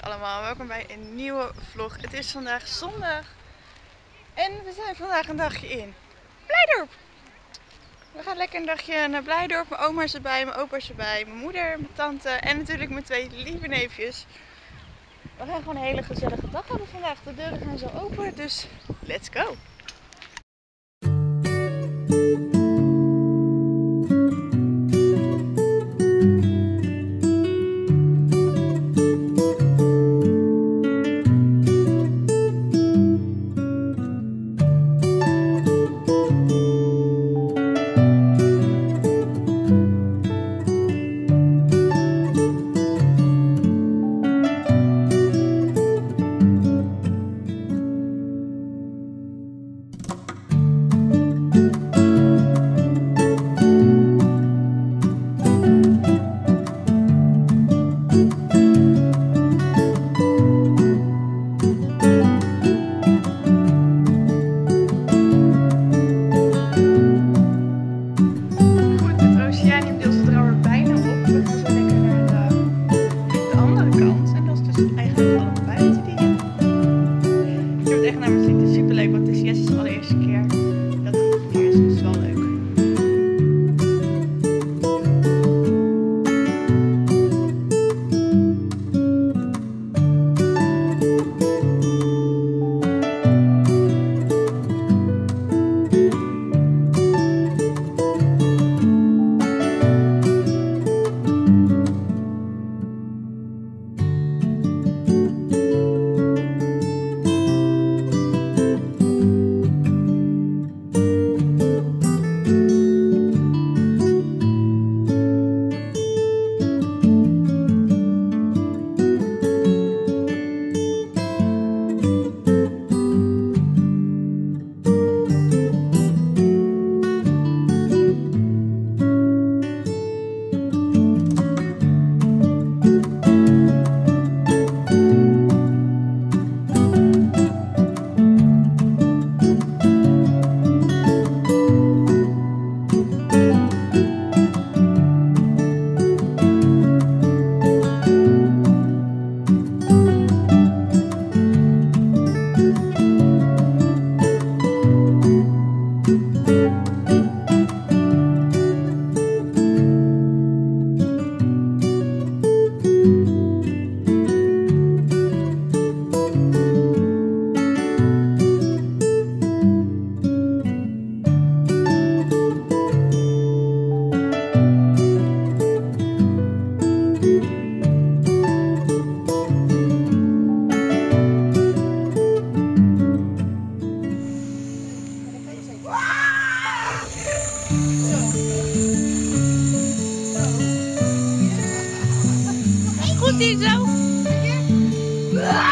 Allemaal, welkom bij een nieuwe vlog. Het is vandaag zondag en we zijn vandaag een dagje in Blijdorp. We gaan lekker een dagje naar Blijdorp. Mijn oma is erbij, mijn opa is erbij, mijn moeder, mijn tante en natuurlijk mijn twee lieve neefjes. We gaan gewoon een hele gezellige dag hebben vandaag. De deuren gaan zo open, dus let's go! Ah!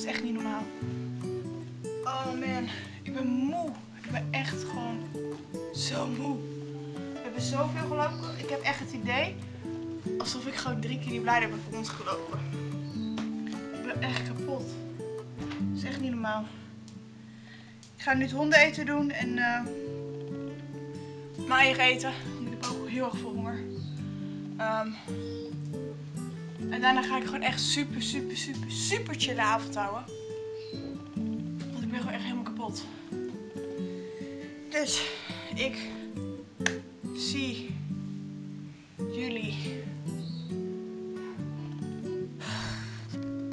Is echt niet normaal. Oh man, ik ben moe. Ik ben echt gewoon zo moe. We hebben zoveel gelopen. Ik heb echt het idee alsof ik gewoon drie keer die blijder heb voor ons gelopen. Ik ben echt kapot. Dat is echt niet normaal. Ik ga nu het hondeneten doen en uh, mijn eigen eten. Want ik heb ook heel erg veel honger. Um, en daarna ga ik gewoon echt super, super, super, super chille avond houden. Want ik ben gewoon echt helemaal kapot. Dus ik zie jullie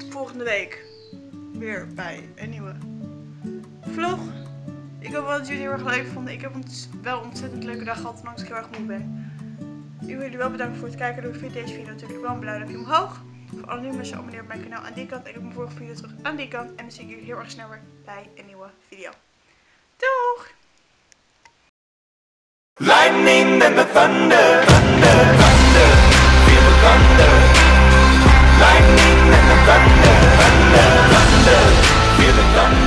volgende week weer bij een nieuwe vlog. Ik hoop dat jullie het heel erg leuk vonden. Ik heb wel een ontzettend leuke dag gehad, ondanks ik heel erg moe ben. Ik wil jullie wel bedanken voor het kijken. Doe ik vind deze video natuurlijk wel een blauw duimpje omhoog. Voor alle nieuwe mensen abonneer op mijn kanaal aan die kant. En doe mijn vorige video terug aan die kant. En dan zie ik jullie heel erg snel weer bij een nieuwe video. Doeg! Lightning and the thunder, thunder, thunder, feel the thunder. Lightning and the thunder, thunder, thunder, feel the thunder.